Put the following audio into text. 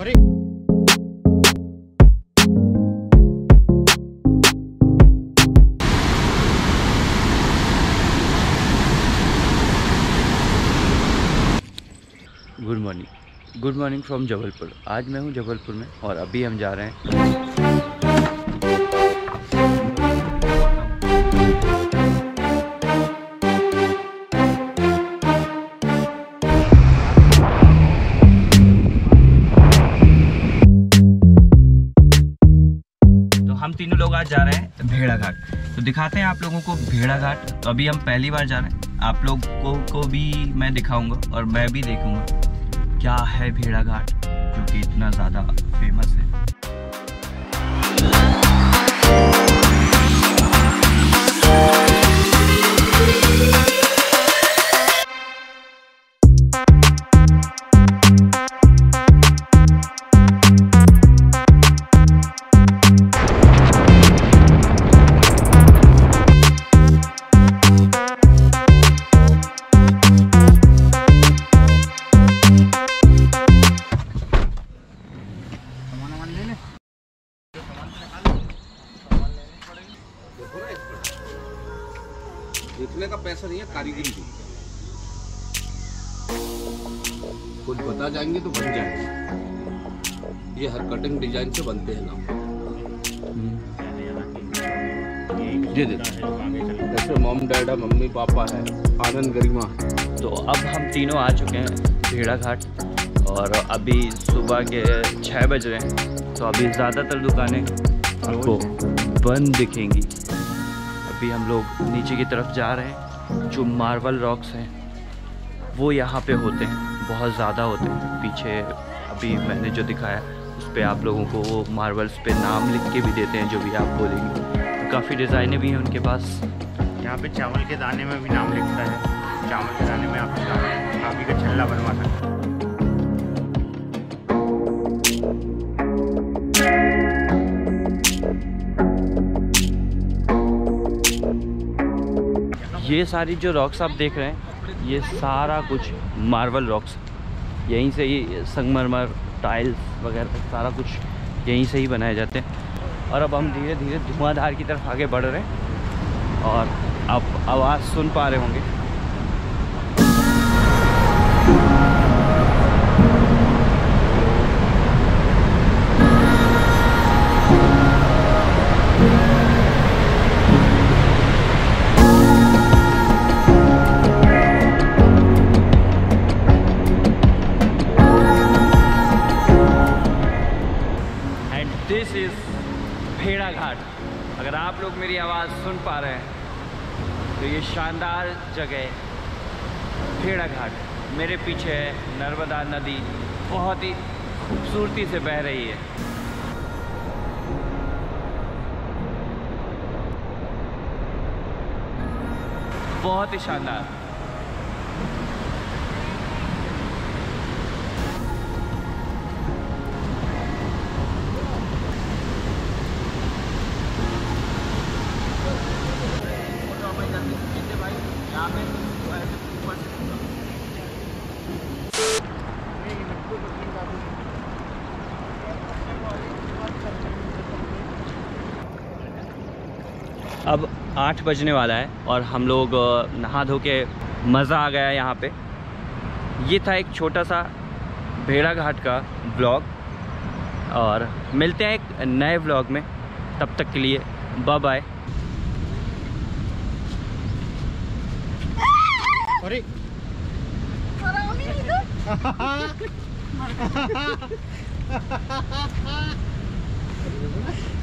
अरे। Good morning good morning from Jabalpur आज मैं हूँ जबलपुर में और अभी हम जा रहे हैं भेड़ा घाट तो दिखाते हैं आप लोगों को भेड़ा घाट तो अभी हम पहली बार जा रहे हैं। आप लोगों को, को भी मैं दिखाऊँगा और मैं भी देखूँगा। क्या है भेड़ा घाट जो कि इतना ज़्यादा फ़ेमस है। देखने का पैसा नहीं है, कारीगरी की कुछ बता जाएँगे तो बन जाएँगे। ये हर कटिंग डिज़ाइन से बनते हैं ना। ये देखो जैसे मॉम डैडा मम्मी, पापा है, आनंद गरिमा। तो अब हम तीनों आ चुके हैं भेड़ा घाट और अभी सुबह के छः बज रहे हैं तो अभी ज़्यादातर दुकानें आपको बंद दिखेंगी। अभी हम लोग नीचे की तरफ़ जा रहे हैं। जो मार्बल रॉक्स हैं, वो यहाँ पे होते हैं, बहुत ज़्यादा होते हैं। पीछे अभी मैंने जो दिखाया, उस पर आप लोगों को वो मार्बल्स पे नाम लिख के भी देते हैं, जो भी आप बोलेंगे। काफ़ी डिज़ाइनें भी हैं उनके पास। यहाँ पे चावल के दाने में भी नाम लिखता है। चावल के दाने में आप काफ़ी का छल्ला बनवा सकते हैं। ये सारी जो रॉक्स आप देख रहे हैं, ये सारा कुछ मार्बल रॉक्स यहीं से ही संगमरमर टाइल्स वगैरह सारा कुछ यहीं से ही बनाए जाते हैं। और अब हम धीरे धीरे धुआंधार की तरफ़ आगे बढ़ रहे हैं और आप आवाज़ सुन पा रहे होंगे। दिस इज़ भेड़ा घाट अगर आप लोग मेरी आवाज़ सुन पा रहे हैं तो ये शानदार जगह भेड़ा घाट मेरे पीछे है नर्मदा नदी बहुत ही खूबसूरती से बह रही है। बहुत ही शानदार। अब आठ बजने वाला है और हम लोग नहा धो के मज़ा आ गया यहाँ पे। ये था एक छोटा सा भेड़ा घाट का ब्लॉग। और मिलते हैं एक नए ब्लॉग में। तब तक के लिए बाय बाय अरे।